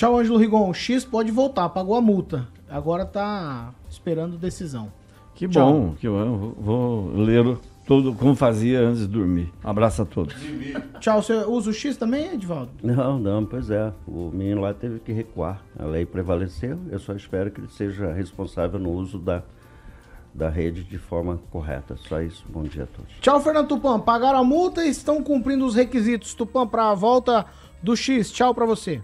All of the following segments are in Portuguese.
Tchau, Ângelo Rigon. O X pode voltar, pagou a multa. Agora tá esperando decisão. Que Tchau. bom, que bom. Vou, ler tudo como fazia antes de dormir. Abraço a todos. Tchau, você usa o X também, Edivaldo? Não, não, pois é. O menino lá teve que recuar. A lei prevaleceu. Eu só espero que ele seja responsável no uso da, da rede de forma correta. Só isso. Bom dia a todos. Tchau, Fernando Tupan. Pagaram a multa e estão cumprindo os requisitos, Tupan, para a volta do X. Tchau pra você.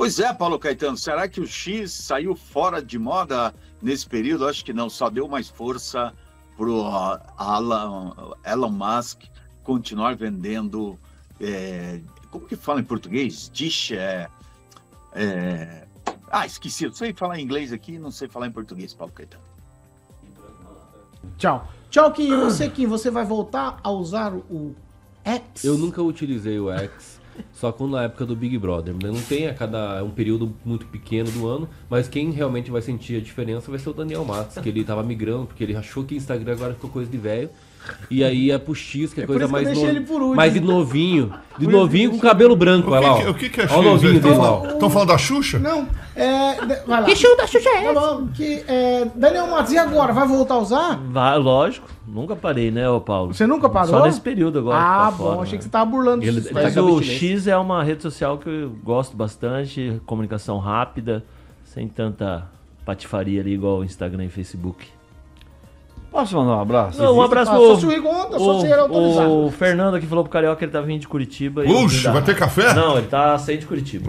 Pois é, Paulo Caetano, será que o X saiu fora de moda nesse período? Acho que não, só deu mais força pro uh, Alan, Elon Musk continuar vendendo. é, como que fala em português? Dish é, é- Ah, esqueci, eu sei falar em inglês aqui, não sei falar em português, Paulo Caetano. Tchau. Tchau, Kim. E você, Kim, você vai voltar a usar o X? Eu nunca utilizei o X, só quando na época do Big Brother. Não tem a cada é um período muito pequeno do ano, mas quem realmente vai sentir a diferença vai ser o Daniel Matos, que ele tava migrando, porque ele achou que Instagram agora ficou coisa de velho. E aí é pro X, que é, É por coisa isso que eu mais, deixei no- ele por último. mais de novinho. De Por novinho com cabelo branco, O olha lá. o que, que é Olha o X? novinho Estão dele lá. ó. falando, da Xuxa? Não, é. Vai lá. Que show da Xuxa é Tá bom, que, é, Daniel Matos, e agora? Vai voltar a usar? Vai, lógico. Nunca parei, né, ô Paulo? Você nunca parou? Só nesse período agora. que Ah, tá bom, fora, achei né? que você tava burlando Ele- isso. ele Mas tá o. X é uma rede social que eu gosto bastante, comunicação rápida, sem tanta patifaria ali igual o Instagram e Facebook. Posso mandar um abraço? Não, um abraço pro só se o Rigon, só se ele autorizar. o, o Fernando que falou pro Carioca que ele tá vindo de Curitiba. Puxa, vai ter café? Não, ele tá sem de Curitiba.